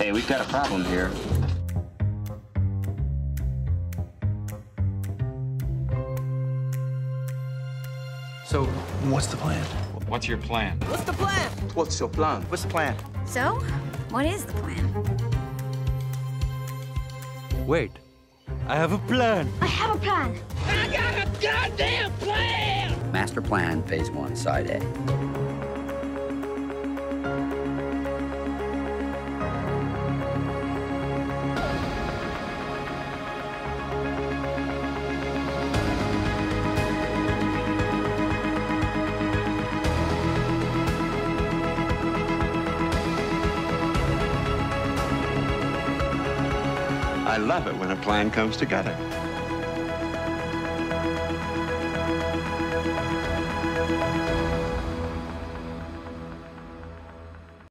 Hey, we've got a problem here. So, what's the plan? What's your plan? What's the plan? What's your plan? What's the plan? So, what is the plan? Wait, I have a plan. I have a plan. I got a goddamn plan! Master Plan, Phase 1, Side A. I love it when a plan comes together.